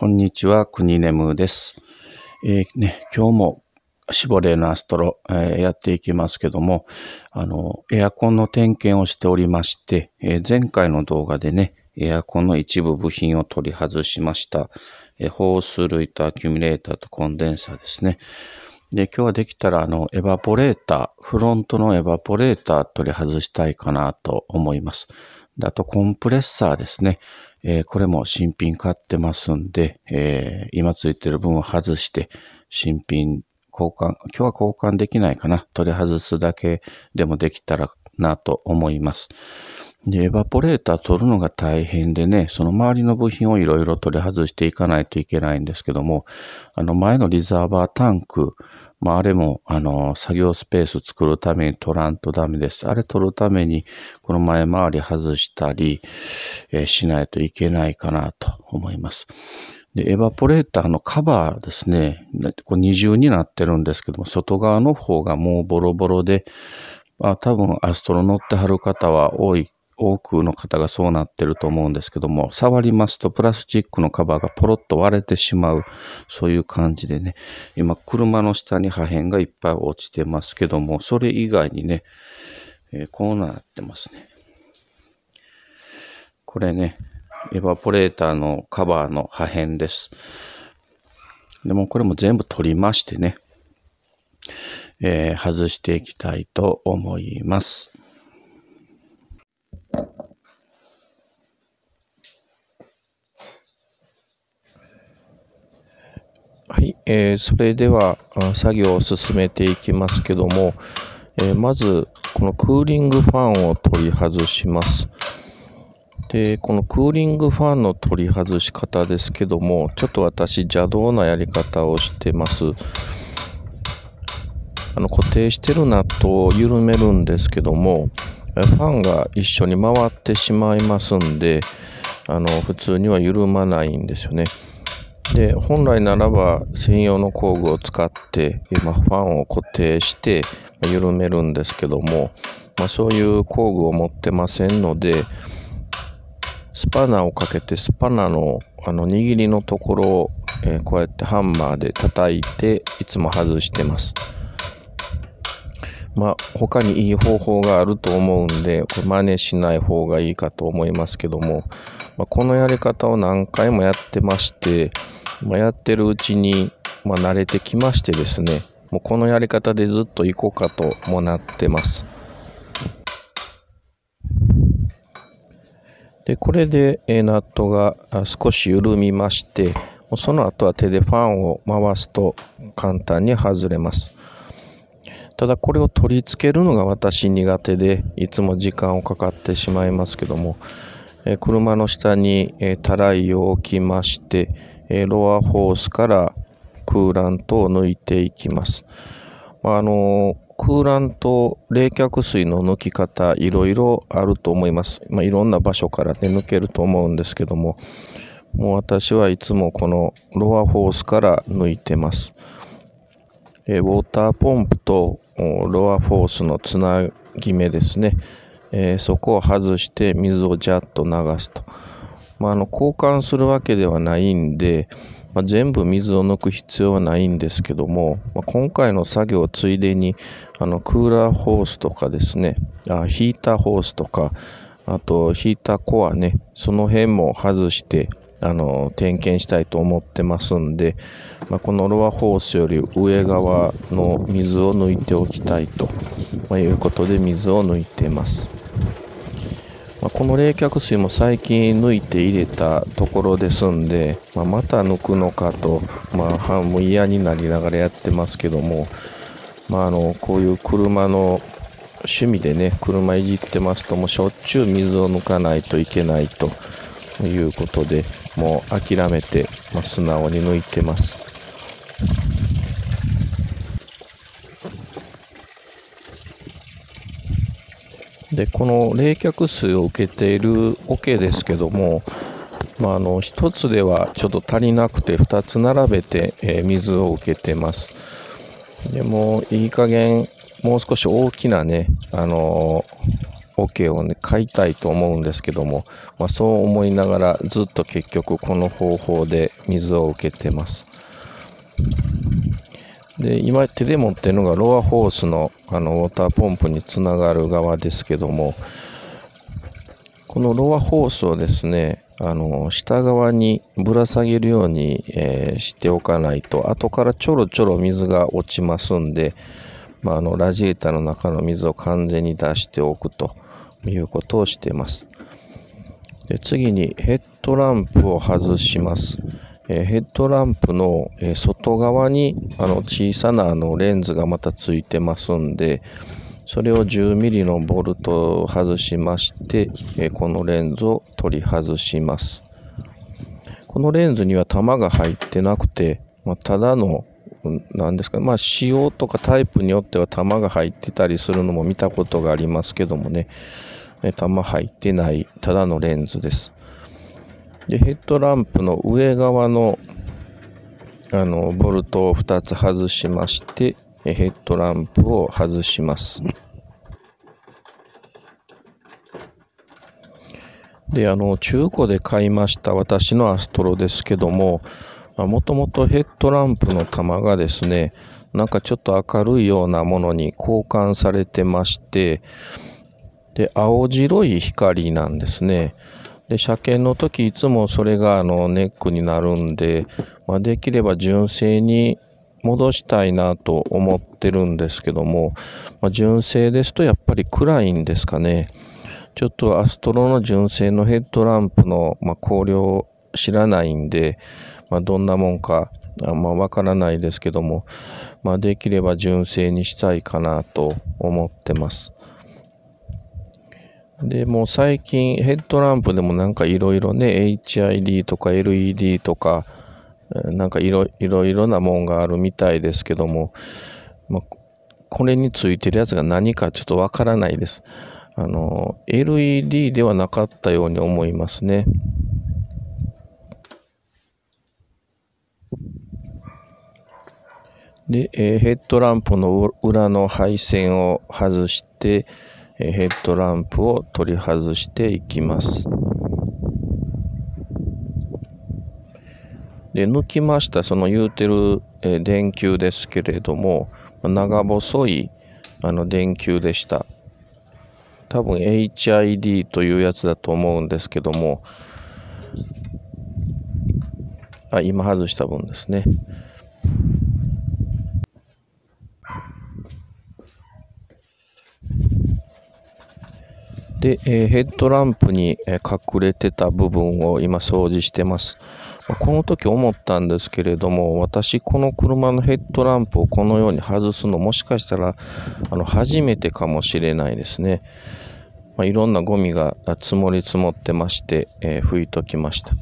こんにちは、クニネムです。えー、ね、今日も絞れのアストロ、えー、やっていきますけども、あの、エアコンの点検をしておりまして、えー、前回の動画でね、エアコンの一部部品を取り外しました。えホース類とアキュミレーターとコンデンサーですね。で、今日はできたら、あの、エバポレーター、フロントのエバポレーター取り外したいかなと思います。であと、コンプレッサーですね。えー、これも新品買ってますんで、えー、今ついてる分を外して、新品交換、今日は交換できないかな。取り外すだけでもできたらなと思います。で、エバポレーター取るのが大変でね、その周りの部品をいろいろ取り外していかないといけないんですけども、あの前のリザーバータンク、まあ、あれも、あの、作業スペース作るために取らんとダメです。あれ取るために、この前回り外したり、えー、しないといけないかなと思います。で、エバポレーターのカバーですね、これ二重になってるんですけども、外側の方がもうボロボロで、まあ、多分アストロ乗ってはる方は多い多くの方がそうなってると思うんですけども、触りますとプラスチックのカバーがポロッと割れてしまう、そういう感じでね、今車の下に破片がいっぱい落ちてますけども、それ以外にね、えー、こうなってますね。これね、エバポレーターのカバーの破片です。でもこれも全部取りましてね、えー、外していきたいと思います。はい、えー、それでは作業を進めていきますけども、えー、まずこのクーリングファンを取り外します。で、このクーリングファンの取り外し方ですけども、ちょっと私邪道なやり方をしてます。あの固定してるナットを緩めるんですけども、ファンが一緒に回ってしまいますんで、あの普通には緩まないんですよね。で本来ならば専用の工具を使って今ファンを固定して緩めるんですけども、まあ、そういう工具を持ってませんのでスパナをかけてスパナのあの握りのところを、えー、こうやってハンマーで叩いていつも外してます。まあ他にいい方法があると思うんでこれ真似しない方がいいかと思いますけども、まあ、このやり方を何回もやってましてまあ、やってるうちに、まあ、慣れてきましてですね、もうこのやり方でずっと行こうかともなってます。で、これで、えナットが少し緩みまして、その後は手でファンを回すと簡単に外れます。ただこれを取り付けるのが私苦手でいつも時間をかかってしまいますけども、え車の下に、えたらいを置きまして、えロアホースからクーラントを抜いていきます。まあ、のクーラント冷却水の抜き方いろいろあると思います。まあ、いろんな場所からね抜けると思うんですけどももう私はいつもこのロアホースから抜いてます。えウォーターポンプとロアホースのつなぎ目ですね、えー、そこを外して水をジャッと流すと。まあ、あの交換するわけではないんで、まあ、全部水を抜く必要はないんですけども、まあ、今回の作業ついでにあのクーラーホースとかですねあヒーターホースとかあとヒーターコアねその辺も外してあの点検したいと思ってますんで、まあ、このロアホースより上側の水を抜いておきたいと、ま、いうことで水を抜いてます。まあ、この冷却水も最近抜いて入れたところですんで、まあ、また抜くのかと、まあ、半分嫌になりながらやってますけども、まあ、あのこういう車の趣味でね車いじってますともうしょっちゅう水を抜かないといけないということでもう諦めて、まあ、素直に抜いてます。でこの冷却水を受けている桶ですけども、まあ、あの1つではちょっと足りなくて2つ並べて、え、水を受けてます。でもいい加減もう少し大きなね、あの桶をね買いたいと思うんですけども、まあ、そう思いながらずっと結局この方法で水を受けてます。で今手で持ってるのがロアホースのあのウォーターポンプにつながる側ですけどもこのロアホースをですねあの下側にぶら下げるように、えー、しておかないと後からちょろちょろ水が落ちますんで、まあ、あのラジエーターの中の水を完全に出しておくということをしています。で次にヘッドランプを外します。えヘッドランプの、え外側にあの小さなあのレンズがまたついてますんで、それを 10mm のボルトを外しまして、えこのレンズを取り外します。このレンズには弾が入ってなくて、まあ、ただの、何ですか、まあ、仕様とかタイプによっては弾が入ってたりするのも見たことがありますけどもね、弾入ってない、ただのレンズです。でヘッドランプの上側のあのボルトを2つ外しましてヘッドランプを外します。であの中古で買いました私のアストロですけどももともとヘッドランプの玉がですねなんかちょっと明るいようなものに交換されてましてで青白い光なんですね。で車検の時いつもそれがあのネックになるんで、まあ、できれば純正に戻したいなと思ってるんですけども、まあ、純正ですとやっぱり暗いんですかね。ちょっとアストロの純正のヘッドランプの、まあ、光量知らないんで、まあ、どんなもんかあま、わからないですけども、まあ、できれば純正にしたいかなと思ってます。で、も最近ヘッドランプでもなんかいろいろね、HID とか LED とか、なんかいろいろなもんがあるみたいですけども、まあ、これについてるやつが何かちょっとわからないです。あの、LED ではなかったように思いますね。で、えー、ヘッドランプの裏の配線を外して、ヘッドランプを取り外していきます。で抜きましたその言うてる、え電球ですけれども長細いあの電球でした多分 HID というやつだと思うんですけどもあ今外した分ですねで、えー、ヘッドランプに隠れてた部分を今掃除してます。この時思ったんですけれども、私この車のヘッドランプをこのように外すのもしかしたらあの初めてかもしれないですね。まあ、いろんなゴミが積もり積もってまして、えー、拭いときました。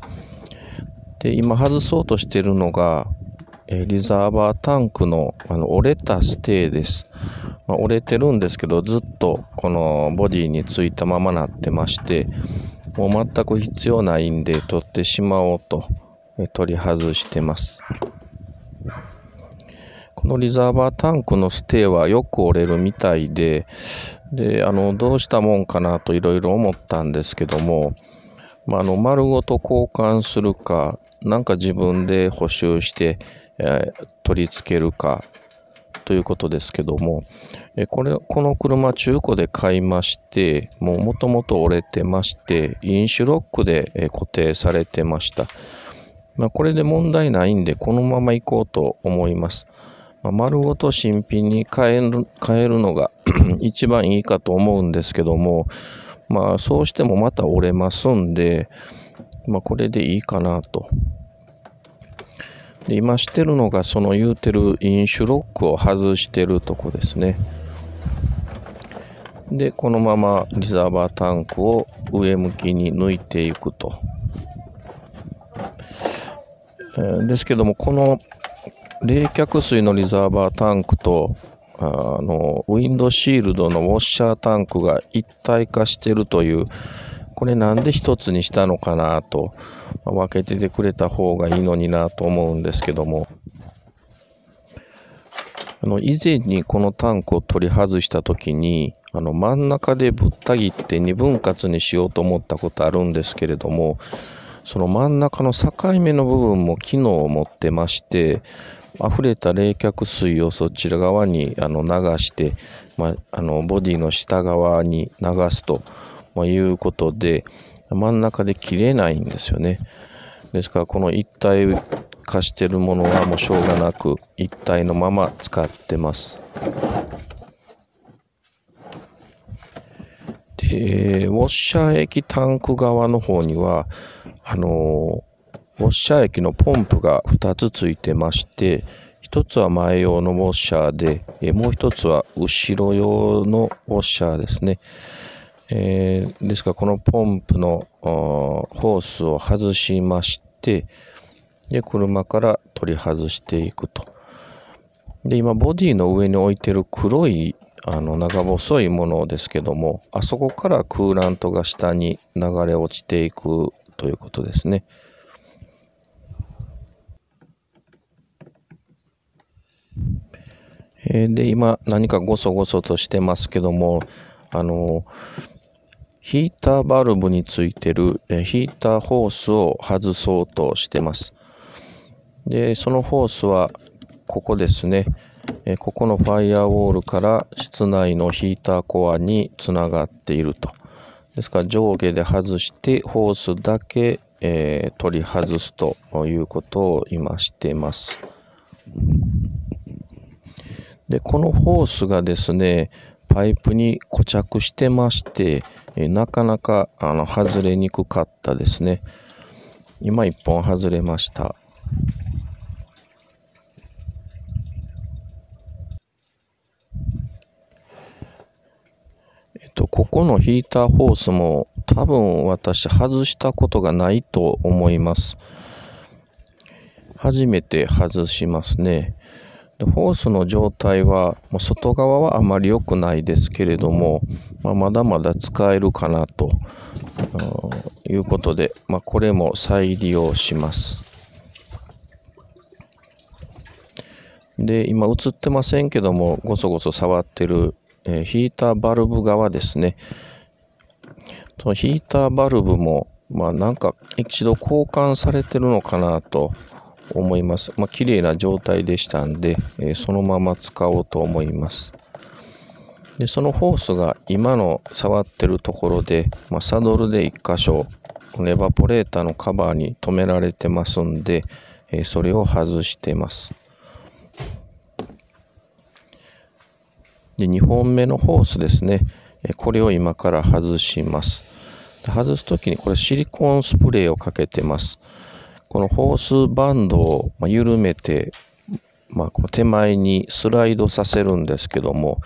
で、今外そうとしてるのが、えリザーバータンクのあの折れたステーです。まあ、折れてるんですけど、ずっとこのボディについたままなってまして、もう全く必要ないんで取ってしまおうと、え取り外してます。このリザーバータンクのステーはよく折れるみたいで、で、あの、どうしたもんかなといろいろ思ったんですけども、まあ、あの、丸ごと交換するか、なんか自分で補修して、え、取り付けるかということですけども、えこれ、この車中古で買いまして、もう元々折れてまして、インシュロックで、え固定されてました。まあ、これで問題ないんで、このまま行こうと思います。まあ、丸ごと新品に変える変えるのが 一番いいかと思うんですけども、まあそうしてもまた折れますんで、まあこれでいいかなとで今してるのがその言うてるインシュロックを外してるとこですね。でこのままリザーバータンクを上向きに抜いていくと、え、ですけどもこの冷却水のリザーバータンクとあのウィンドシールドのウォッシャータンクが一体化してるというこれなんで一つにしたのかなと、ま、分けててくれた方がいいのになと思うんですけども、あの以前にこのタンクを取り外した時に、あの真ん中でぶった切って2分割にしようと思ったことあるんですけれどもその真ん中の境目の部分も機能を持ってまして溢れた冷却水をそちら側にあの流して、まあ、あのボディの下側に流すということで真ん中で切れないんですよね。ですからこの一体化してるものはもうしょうがなく一体のまま使ってます。で、ウォッシャー液タンク側の方には、あの、ウォッシャー液のポンプが2つついてまして、1つは前用のウォッシャーで、もう1つは後ろ用のウォッシャーですね。えー、ですからこのポンプのホースを外しまして、で、車から取り外していくと。で、今、ボディの上に置いてる黒い、あの、長細いものですけども、あそこからクーラントが下に流れ落ちていくということですね。で、今、何かゴソゴソとしてますけども、あの、ヒーターバルブについてるヒーターホースを外そうとしてます。で、そのホースは、ここですね。ここのファイアウォールから室内のヒーターコアにつながっていると。ですから上下で外してホースだけ、えー、取り外すということを今してます。で、このホースがですね、パイプに固着してまして、えなかなかあの外れにくかったですね。今1本外れました。えっと、ここのヒーターホースも多分私外したことがないと思います。初めて外しますね。でホースの状態は、もう外側はあまり良くないですけれども、まあ、まだまだ使えるかなということで、まあ、これも再利用します。で、今映ってませんけども、ごそごそ触ってるえー、ヒーターバルブ側ですね。そのヒーターバルブも、まあなんか一度交換されてるのかなと思います。まあ綺麗な状態でしたんで、えー、そのまま使おうと思います。で、そのホースが今の触ってるところで、まあ、サドルで1箇所、エバポレーターのカバーに留められてますんで、えー、それを外してます。で、2本目のホースですね。これを今から外します。外すときにこれシリコーンスプレーをかけてます。このホースバンドを緩めて、まあ、この手前にスライドさせるんですけども、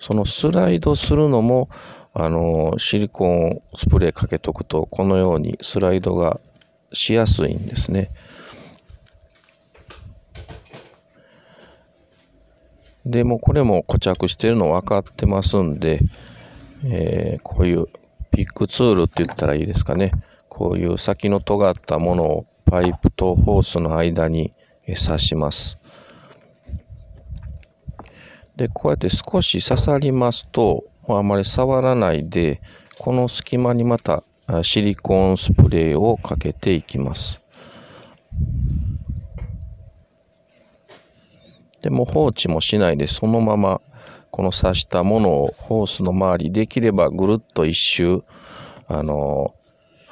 そのスライドするのも、あの、シリコンスプレーかけとくと、このようにスライドがしやすいんですね。で、もこれも固着してるの分かってますんで、えー、こういうピックツールって言ったらいいですかね。こういう先の尖ったものをパイプとホースの間に刺します。で、こうやって少し刺さりますと、あまり触らないで、この隙間にまたシリコンスプレーをかけていきます。でも放置もしないでそのままこの刺したものをホースの周りできればぐるっと一周あの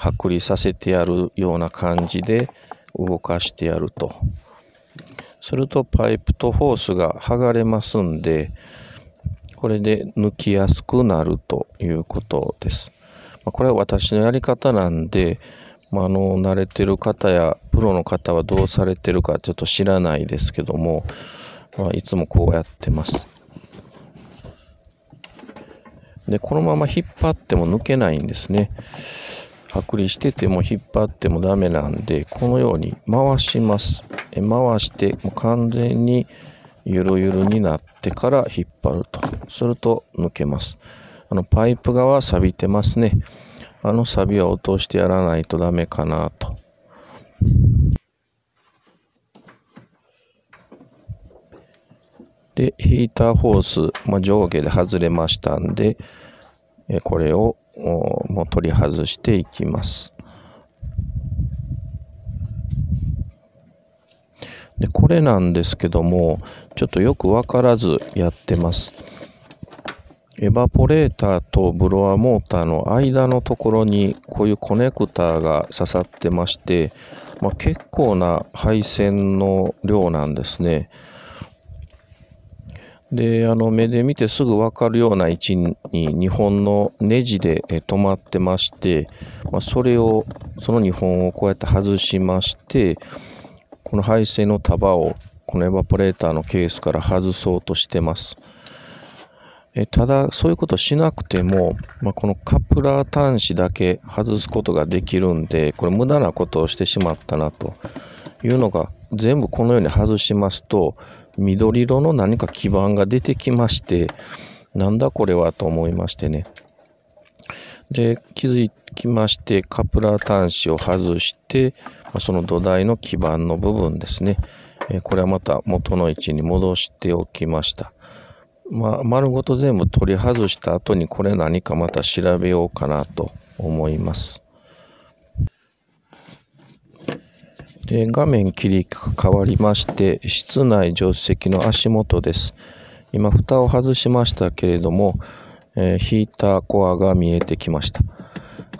剥離させてやるような感じで動かしてやるとするとパイプとホースが剥がれますんでこれで抜きやすくなるということです。これは私のやり方なんで、まあ、あの慣れてる方やプロの方はどうされてるかちょっと知らないですけどもまあ、いつもこうやってます。で、このまま引っ張っても抜けないんですね。剥離してても引っ張ってもダメなんで、このように回します。回して、もう完全にゆるゆるになってから引っ張ると。すると抜けます。あの、パイプ側錆びてますね。あの錆は落としてやらないとダメかなと。で、ヒーターホース、まあ、上下で外れましたんで、これをもう取り外していきます。でこれなんですけどもちょっとよく分からずやってますエバポレーターとブロアモーターの間のところにこういうコネクターが刺さってまして、まあ、結構な配線の量なんですねであの目で見てすぐ分かるような位置に2本のネジで止まってまして、まあ、それをその2本をこうやって外しましてこの配線の束をこのエバポレーターのケースから外そうとしてます。えただ、そういうことしなくても、まあ、このカプラー端子だけ外すことができるんで、これ無駄なことをしてしまったなというのが、全部このように外しますと、緑色の何か基板が出てきまして、なんだこれはと思いましてね。で、気づきまして、カプラー端子を外して、その土台の基板の部分ですね。これはまた元の位置に戻しておきました。まあ、丸ごと全部取り外した後にこれ何かまた調べようかなと思います。で画面切り替わりまして室内助手席の足元です。今蓋を外しましたけれども、えー、ヒーターコアが見えてきました。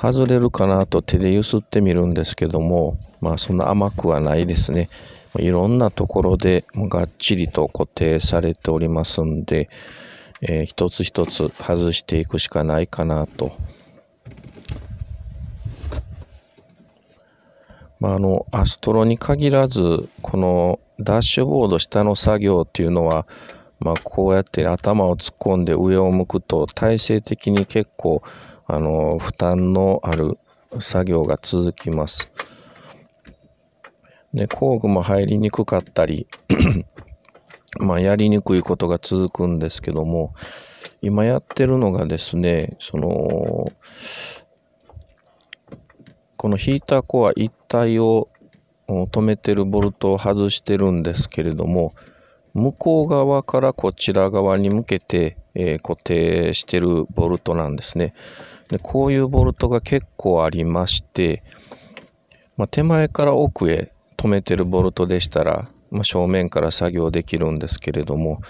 外れるかなと手で揺すってみるんですけども、まあそんな甘くはないですね。いろんなところでがっちりと固定されておりますんで、えー、一つ一つ外していくしかないかなと。まあ、あの、アストロに限らず、このダッシュボード下の作業っていうのは、まあ、こうやって頭を突っ込んで上を向くと体勢的に結構あの負担のある作業が続きます。で工具も入りにくかったり まあやりにくいことが続くんですけども今やってるのがですねそのこのヒーターコア体を止めてるボルトを外してるんですけれども向こう側からこちら側に向けて、え、固定してるボルトなんですね。でこういうボルトが結構ありまして、まあ、手前から奥へ止めてるボルトでしたら、まあ、正面から作業できるんですけれども、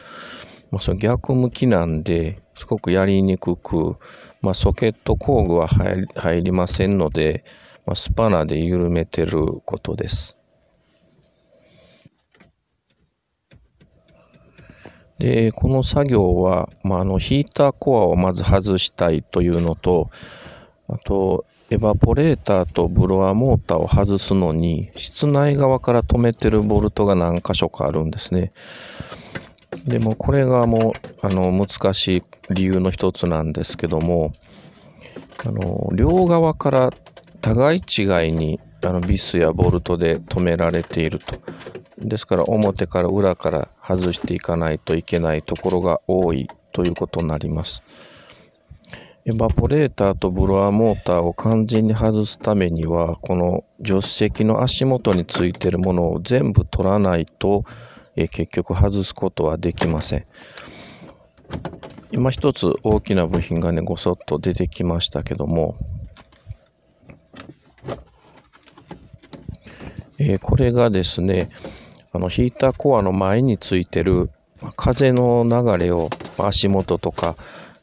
まあ、その逆向きなんですごくやりにくく、ま、ソケット工具は入りませんので、まあ、スパナで緩めてることです。で、この作業は、まあ、あのヒーターコアをまず外したいというのと、あと、エバポレーターとブロアモーターを外すのに、室内側から止めてるボルトが何箇所かあるんですね。でもこれがもうあの難しい理由の一つなんですけども、あの両側から互い違いにあのビスやボルトで止められていると。ですから表から裏から外していかないといけないところが多いということになります。エバポレーターとブロアモーターを完全に外すためにはこの助手席の足元についているものを全部取らないとえ結局外すことはできません。今一つ大きな部品がねごそっと出てきましたけどもえー、これがですねあのヒーターコアの前についてる風の流れを足元とか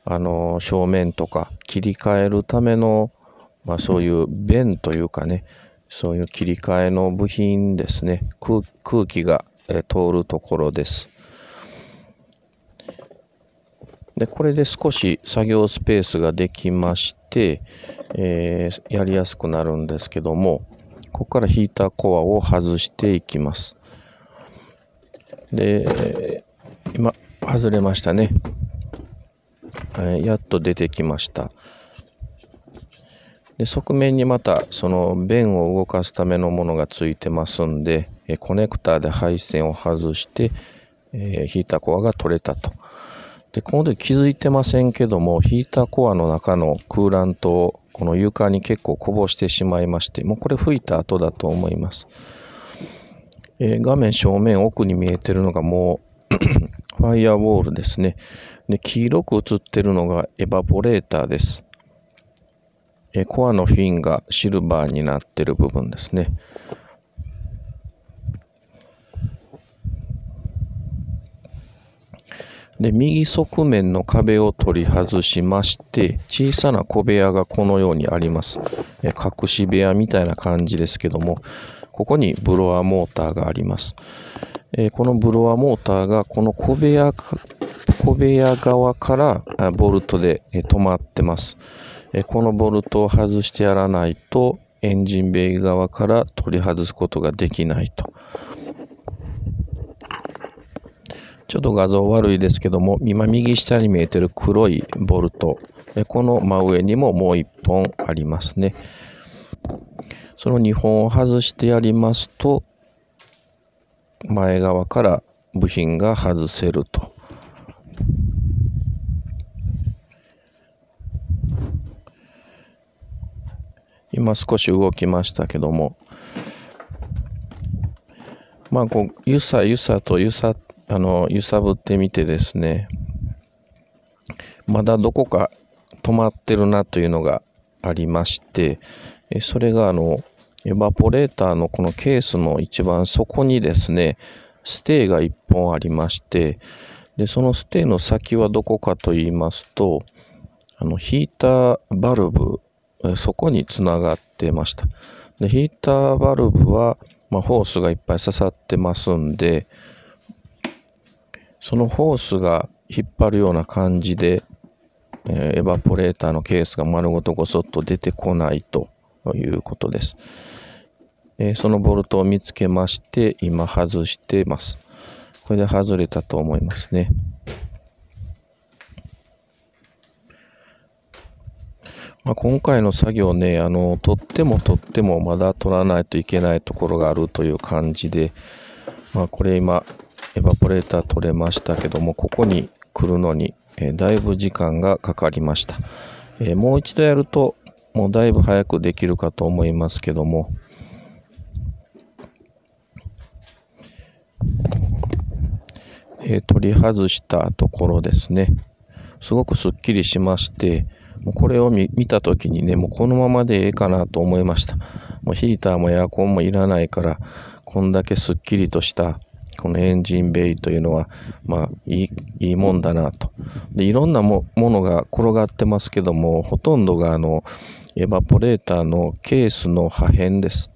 あの正面とか切り替えるための、まあ、そういう弁というかねそういう切り替えの部品ですね。空気がえ通るところです。でこれで少し作業スペースができまして、えー、やりやすくなるんですけどもここからヒーターコアを外していきます。で、今、外れましたね。やっと出てきました。で側面にまたその弁を動かすためのものがついてますんで、コネクターで配線を外して、え、ヒーターコアが取れたと。で、この時気づいてませんけども、ヒーターコアの中のクーラントをこの床に結構こぼしてしまいまして、もうこれ吹いた後だと思います。えー、画面正面奥に見えてるのがもう ファイアウォールですね。で黄色く映ってるのがエバポレーターです。えコアのフィンがシルバーになってる部分ですね。で、右側面の壁を取り外しまして、小さな小部屋がこのようにあります。え隠し部屋みたいな感じですけども、ここにブロアモーターがあります。えこのブロアモーターがこの小部屋、小部屋側からボルトで止まってます。このボルトを外してやらないとエンジンベイ側から取り外すことができないと。ちょっと画像悪いですけども、今右下に見えてる黒いボルト、この真上にももう1本ありますね。その2本を外してやりますと、前側から部品が外せると。今少し動きましたけども、まあ、こう、ゆさゆさとゆさっあの、揺さぶってみてですね、まだどこか止まってるなというのがありまして、それがあの、エバポレーターのこのケースの一番底にですね、ステーが1本ありまして、で、そのステーの先はどこかと言いますと、あの、ヒーターバルブ、そこにつながってました。で、ヒーターバルブは、まあ、ホースがいっぱい刺さってますんで、そのホースが引っ張るような感じで、えー、エバポレーターのケースが丸ごとごそっと出てこないということです。えー、そのボルトを見つけまして、今外してます。これで外れたと思いますね。まあ、今回の作業ね、あの、取っても取ってもまだ取らないといけないところがあるという感じで、まあ、これ今、エバポレーター取れましたけども、ここに来るのに、え、だいぶ時間がかかりました、え、もう一度やると、もうだいぶ早くできるかと思いますけども、え、取り外したところですね、すごくすっきりしまして、もうこれを見たときにね、もうこのままでええかなと思いました。もうヒーターもエアコンもいらないから、こんだけすっきりとしたこのエンジンベイというのは、まあ、いい、いいもんだなと。で、いろんなものが転がってますけども、ほとんどがあの、エバポレーターのケースの破片です。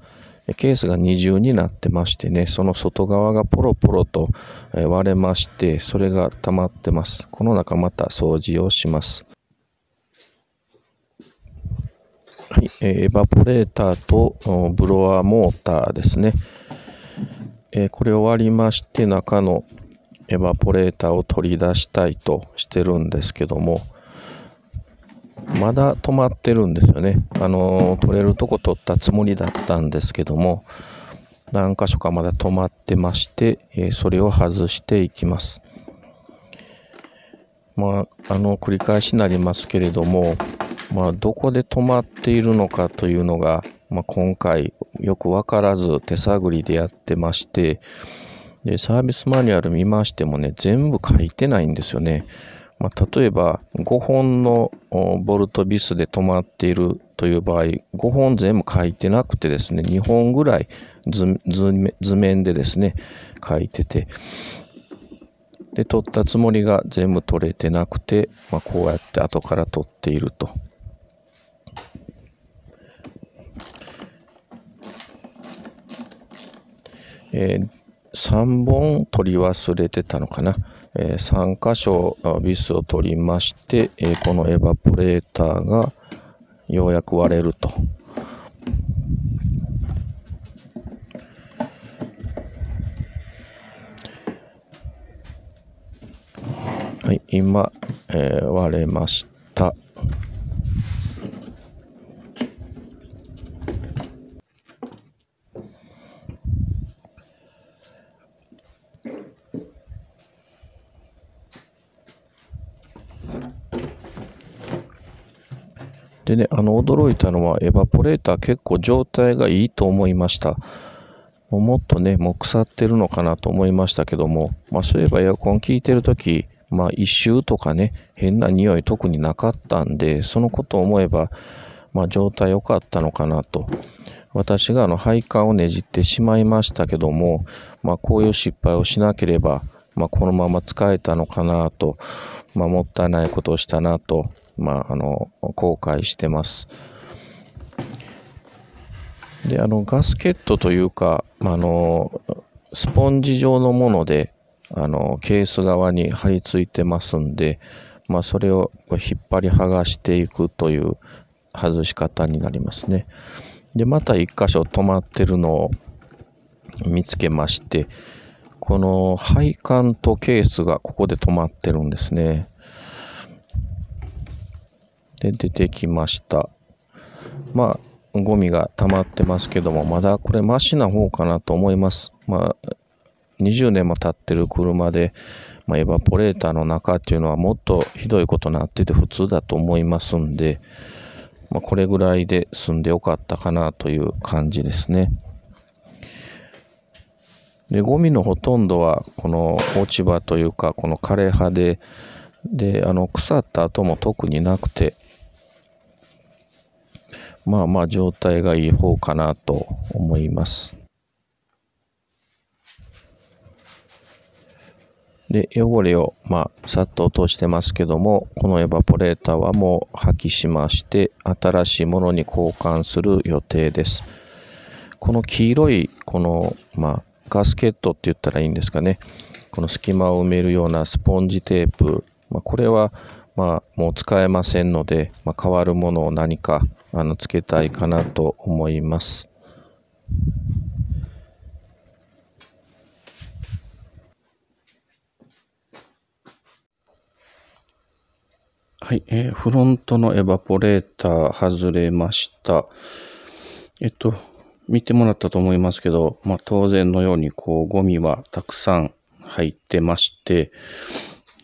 ケースが二重になってましてね、その外側がポロポロと割れまして、それが溜まってます。この中また掃除をします。はい、エバポレーターとブロワーモーターですね。えー、これ終わりまして中のエバポレーターを取り出したいとしてるんですけどもまだ止まってるんですよね。あのー、取れるとこ取ったつもりだったんですけども何箇所かまだ止まってまして、えー、それを外していきます。まああの繰り返しになりますけれどもまあどこで止まっているのかというのがまあ、今回よくわからず手探りでやってまして、で、サービスマニュアル見ましてもね、全部書いてないんですよね。まあ、例えば5本のボルトビスで止まっているという場合、5本全部書いてなくてですね、2本ぐらい図面でですね、書いてて、で、取ったつもりが全部取れてなくて、まあ、こうやって後から取っていると。えー、3本取り忘れてたのかな。えー、3箇所ビスを取りまして、えー、このエバポレーターがようやく割れると。はい、今、えー、割れました。でね、あの、驚いたのは、エバポレーター結構状態がいいと思いました。もっとね、もう腐ってるのかなと思いましたけども、まあそういえばエアコン効いてる時まあ一周とかね、変な匂い特になかったんで、そのことを思えば、まあ状態良かったのかなと。私があの配管をねじってしまいましたけども、まあこういう失敗をしなければ、まあこのまま使えたのかなと、まあもったいないことをしたなと、まああの、後悔してます。で、あのガスケットというか、まあ、の、スポンジ状のもので、あのケース側に貼り付いてますんで、まあ、それを引っ張り剥がしていくという外し方になりますね。でまた1箇所止まってるのを見つけましてこの配管とケースがここで止まってるんですね。で出てきました。まあゴミが溜まってますけどもまだこれマシな方かなと思います。まあ20年も経ってる車で、まあ、エバポレーターの中っていうのはもっとひどいことになってて普通だと思いますんで、まあ、これぐらいで済んでよかったかなという感じですね。で、ゴミのほとんどはこの落ち葉というか、この枯れ葉で、で、あの、腐った後も特になくて、まあまあ状態がいい方かなと思います。で、汚れを、まあ、さっと落としてますけども、このエバポレーターはもう破棄しまして、新しいものに交換する予定です。この黄色い、この、まあ、ガスケットって言ったらいいんですかね。この隙間を埋めるようなスポンジテープ、まあ、これは、まあ、もう使えませんので、まあ、変わるものを何か、あの、つけたいかなと思います。はい、えー、フロントのエバポレーター外れました。えっと、見てもらったと思いますけど、まあ、当然のように、こう、ゴミはたくさん入ってまして、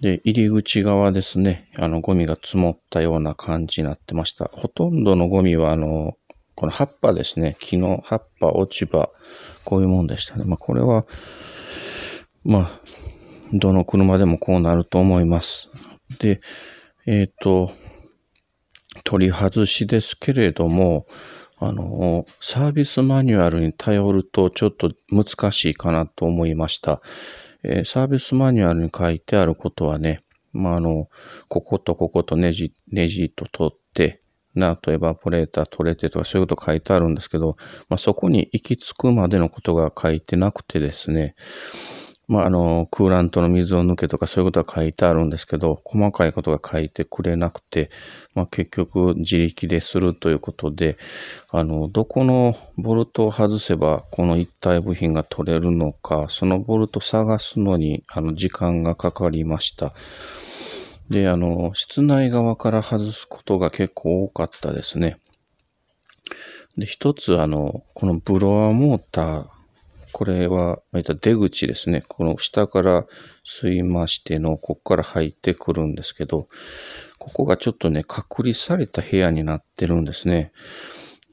で、入り口側ですね、あの、ゴミが積もったような感じになってました。ほとんどのゴミは、あの、この葉っぱですね、木の葉っぱ、落ち葉、こういうもんでしたね。まあ、これは、まあ、どの車でもこうなると思います。で、えっ、ー、と、取り外しですけれども、あの、サービスマニュアルに頼るとちょっと難しいかなと思いました。えー、サービスマニュアルに書いてあることはね、まあ、あの、こことこことネジ、ネジと取って、ナートエバポレーター取れてとかそういうこと書いてあるんですけど、まあ、そこに行き着くまでのことが書いてなくてですね、まあ、あの、クーラントの水を抜けとかそういうことは書いてあるんですけど、細かいことが書いてくれなくて、まあ、結局自力でするということで、あの、どこのボルトを外せばこの一体部品が取れるのか、そのボルト探すのに、あの、時間がかかりました。で、あの、室内側から外すことが結構多かったですね。で、一つ、あの、このブロアモーター、これは、出口ですね。この下から吸いましての、ここから入ってくるんですけど、ここがちょっとね、隔離された部屋になってるんですね。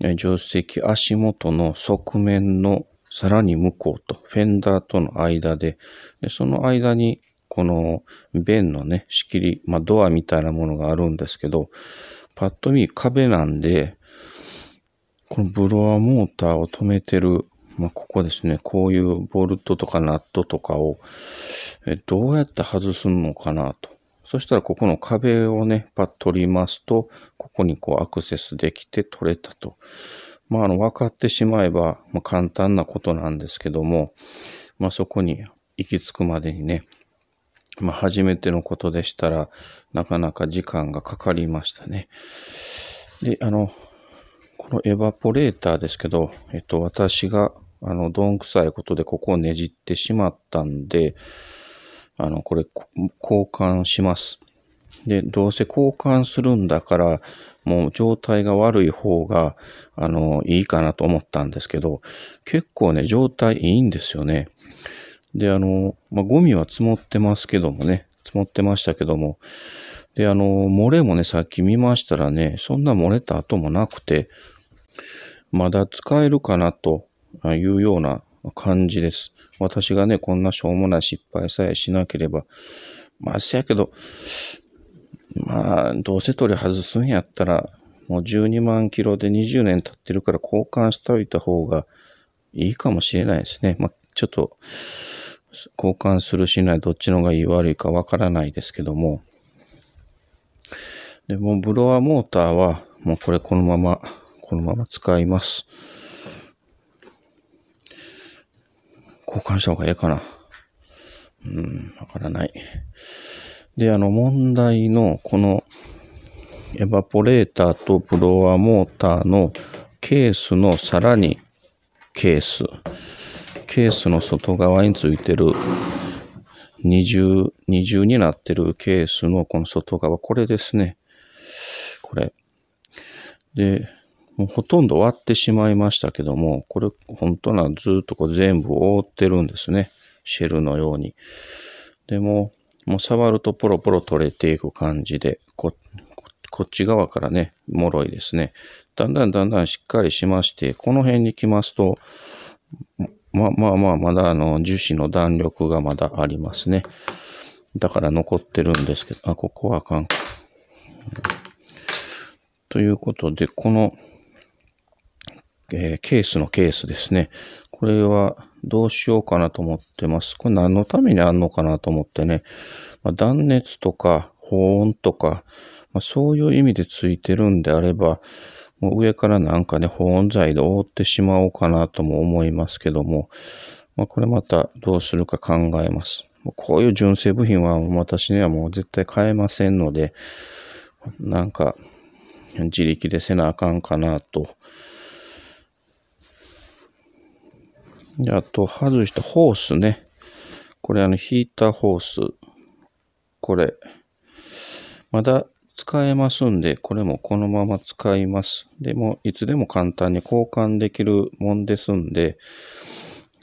助手席足元の側面のさらに向こうと、フェンダーとの間で、でその間にこの弁のね、仕切り、まあドアみたいなものがあるんですけど、パッと見壁なんで、このブロアモーターを止めてるまあ、ここですね、こういうボルトとかナットとかを、えどうやって外すのかなと。そしたらここの壁をね、パッと取りますと、ここにこうアクセスできて取れたと。まあ、あの、分かってしまえば、まあ、簡単なことなんですけども、まあ、そこに行き着くまでにね、まあ、初めてのことでしたら、なかなか時間がかかりましたね。で、あの、このエバポレーターですけど、えっと、私があの、どんくさいことでここをねじってしまったんで、あの、これ、交換します。で、どうせ交換するんだから、もう状態が悪い方が、あの、いいかなと思ったんですけど、結構ね、状態いいんですよね。で、あの、まあ、ゴミは積もってますけどもね、積もってましたけども、で、あの、漏れもね、さっき見ましたらね、そんな漏れた後もなくて、まだ使えるかなというような感じです。私がね、こんなしょうもない失敗さえしなければ、まあ、せやけど、まあ、どうせ取り外すんやったら、もう12万キロで20年経ってるから交換しておいた方がいいかもしれないですね。まあ、ちょっと、交換するしないどっちの方がいい悪いかわからないですけども。でも、ブロアモーターは、もうこれこのまま、このまま使います。交換した方がええかな。うん、わからない。で、あの、問題の、この、エバポレーターとブロワーモーターのケースのさらにケース。ケースの外側についてる二重、二重になってるケースのこの外側、これですね。これ。で、もうほとんど割ってしまいましたけども、これ本当なずっとこう全部覆ってるんですね。シェルのように。でも、もう触るとポロポロ取れていく感じで、ここっち側からね、脆いですね。だんだんだんだんしっかりしまして、この辺に来ますと、まあまあまあ、まだあの樹脂の弾力がまだありますね。だから残ってるんですけど、あ、ここはあかんか。ということで、このえー、ケースのケースですね。これはどうしようかなと思ってます。これ何のためにあんのかなと思ってね。まあ、断熱とか保温とか、まあ、そういう意味でついてるんであれば、もう上からなんかね、保温材で覆ってしまおうかなとも思いますけども、まあ、これまたどうするか考えます。こういう純正部品は私にはもう絶対買えませんので、なんか自力でせなあかんかなとで、あと、外したホースね。これ、あの、ヒーターホース。これ。まだ使えますんで、これもこのまま使います。でも、いつでも簡単に交換できるもんですんで、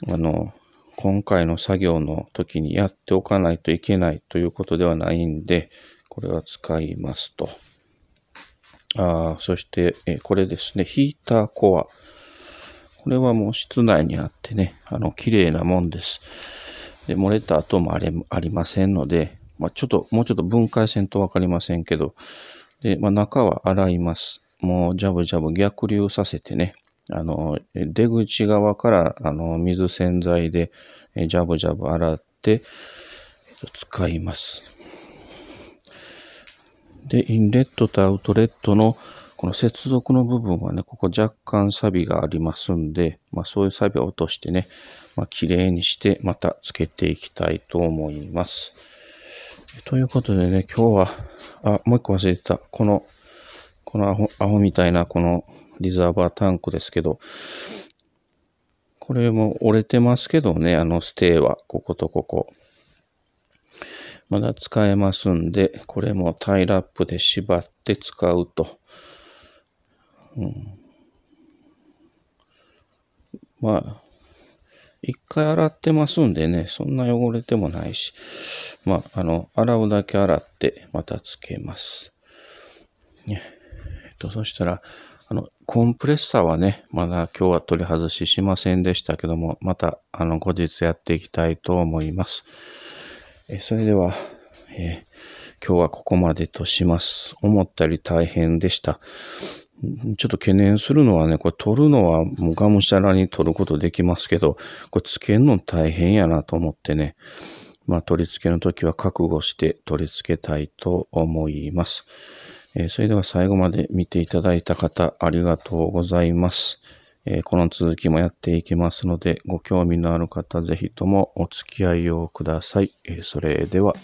あの、今回の作業の時にやっておかないといけないということではないんで、これは使いますと。ああそして、えこれですね、ヒーターコア。これはもう室内にあってね、あの、綺麗なもんです。で、漏れた後もあれありませんので、まあ、ちょっと、もうちょっと分解せんとわかりませんけど、で、まあ、中は洗います。もう、ジャブジャブ逆流させてね、あの、出口側から、あの、水洗剤で、ジャブジャブ洗って、使います。で、インレットとアウトレットのこの接続の部分はね、ここ若干錆びがありますんで、まあそういう錆びを落としてね、まあ綺麗にしてまたつけていきたいと思います。ということでね、今日は、あ、もう一個忘れてた。この、このアホアホみたいなこのリザーバータンクですけど、これも折れてますけどね、あのステーは、こことここ。まだ使えますんで、これもタイラップで縛って使うと。うん、まあ、一回洗ってますんでね、そんな汚れてもないし、まあ、あの、洗うだけ洗って、またつけます。ね、えっと、そしたら、あの、コンプレッサーはね、まだ今日は取り外ししませんでしたけども、また、あの、後日やっていきたいと思います。えそれでは、えー、今日はここまでとします。思ったより大変でした。ちょっと懸念するのはね、これ取るのはもうがむしゃらに取ることできますけど、これつけるの大変やなと思ってね、まあ取り付けの時は覚悟して取り付けたいと思います。えー、それでは最後まで見ていただいた方ありがとうございます。えー、この続きもやっていきますので、ご興味のある方ぜひともお付き合いをください。えー、それでは。